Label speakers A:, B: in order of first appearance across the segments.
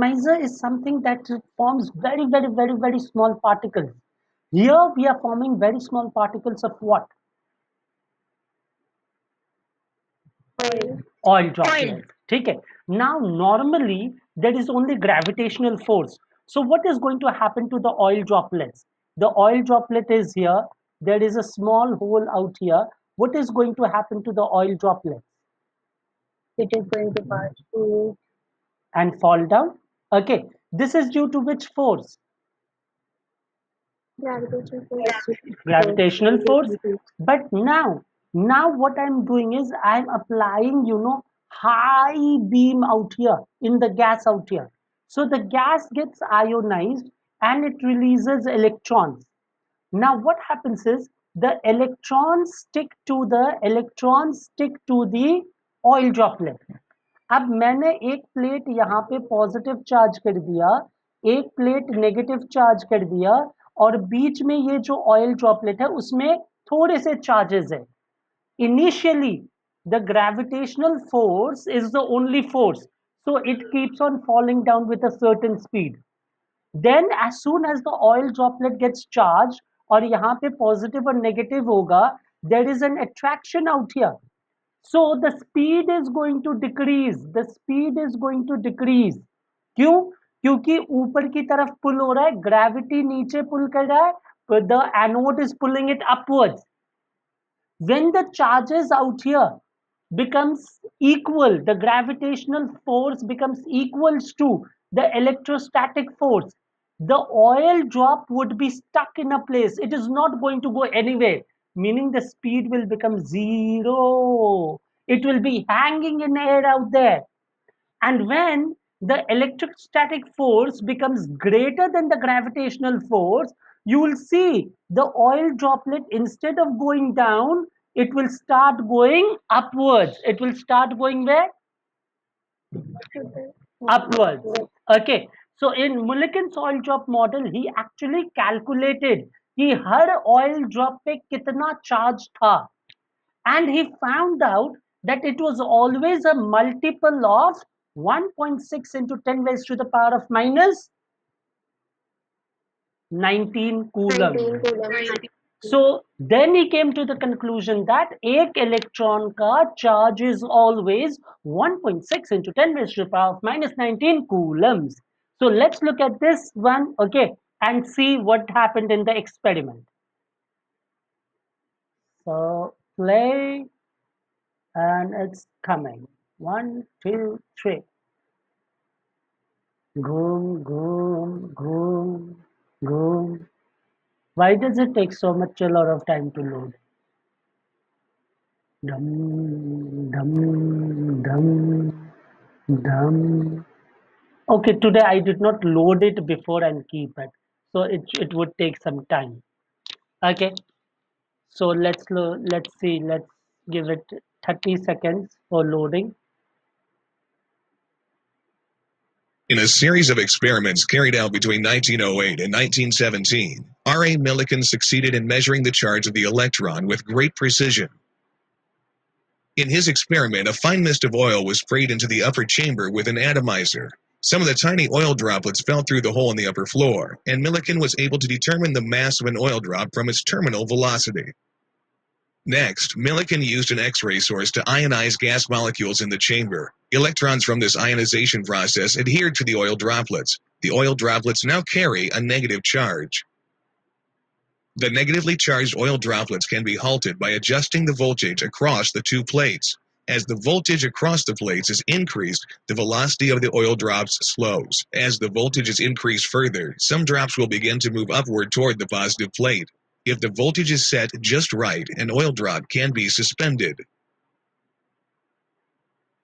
A: atomizer is something that forms very, very, very, very small particles. Here we are forming very small particles of what?
B: Oil.
A: Oil droplets. Okay. Now normally there is only gravitational force. So what is going to happen to the oil droplets? The oil droplet is here. There is a small hole out here. What is going to happen to the oil droplets?
B: It is going to pass through
A: and fall down. Okay, this is due to which force?
B: gravitational force.
A: Gravitational force. But now, now what I'm doing is I'm applying, you know, high beam out here in the gas out here. So the gas gets ionized and it releases electrons. Now what happens is the electrons stick to the electrons stick to the oil droplet. अब मैंने एक plate यहाँ पे positive charge कर दिया, एक plate negative charge कर दिया और बीच में ये जो ऑयल ड्रॉपलेट है, उसमें थोड़े से चार्जेस है। Initially the gravitational force is the only force so it keeps on falling down with a certain speed. Then, as soon as the oil droplet gets charged और यहाँ पे पॉजिटिव और negative होगा there is an attraction out here. so the speed is going to decrease the speed is going to decrease क्यों क्योंकि ऊपर की तरफ पुल हो रहा है ग्रेविटी नीचे पुल कर रहा है the anode is pulling it upwards when the charges out here becomes equal the gravitational force becomes equals to the electrostatic force the oil drop would be stuck in a place it is not going to go anywhere meaning the speed will become zero. It will be hanging in air out there. And when the electrostatic force becomes greater than the gravitational force you will see the oil droplet instead of going down it will start going upwards. It will start going where? Upwards. Okay. So in Mulliken's oil drop model he actually calculated कि हर oil drop पे कितना charge था and he found out that it was always a multiple of 1.6 into 10 raised to the power of minus 19 coulomb
B: 19 coulomb.
A: so then he came to the conclusion that एक electron का charge is always 1.6 into 10 raised to the power of minus 19 coulombs. So let's look at this one, okay, and see what happened in the experiment. So play, and it's coming. One, two, three. Goom, goom, goom, goom. Why does it take so much a lot of time to load? Dum, dum, dum, dum. Okay, today I did not load it before and keep it, so it it would take some time. Okay, so let's let's see. Let's give it 30 seconds for loading.
C: In a series of experiments carried out between 1908 and 1917, R.A. Millikan succeeded in measuring the charge of the electron with great precision. In his experiment, a fine mist of oil was sprayed into the upper chamber with an atomizer. Some of the tiny oil droplets fell through the hole in the upper floor, and Millikan was able to determine the mass of an oil drop from its terminal velocity. Next, Millikan used an X-ray source to ionize gas molecules in the chamber. Electrons from this ionization process adhered to the oil droplets. The oil droplets now carry a negative charge. The negatively charged oil droplets can be halted by adjusting the voltage across the two plates. As the voltage across the plates is increased, the velocity of the oil drops slows. As the voltage is increased further, some drops will begin to move upward toward the positive plate. If the voltage is set just right, an oil drop can be suspended.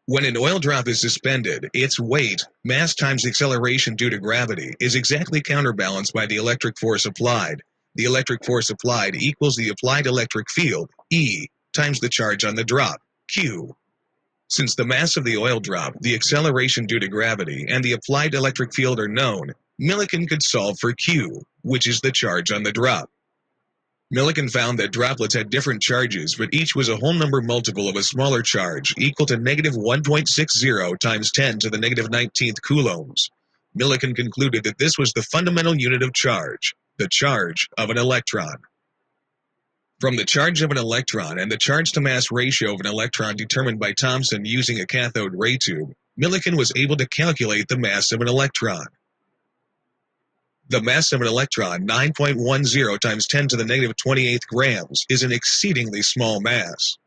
C: When an oil drop is suspended, its weight, mass times acceleration due to gravity, is exactly counterbalanced by the electric force applied. The electric force applied equals the applied electric field, E, times the charge on the drop, Q. Since the mass of the oil drop, the acceleration due to gravity, and the applied electric field are known, Millikan could solve for Q, which is the charge on the drop. Millikan found that droplets had different charges, but each was a whole number multiple of a smaller charge, equal to negative 1.60 times 10 to the negative 19th coulombs. Millikan concluded that this was the fundamental unit of charge, the charge of an electron. From the charge of an electron and the charge to mass ratio of an electron determined by Thomson using a cathode ray tube, Millikan was able to calculate the mass of an electron. The mass of an electron, 9.10 times 10 to the negative 28th grams, is an exceedingly small mass.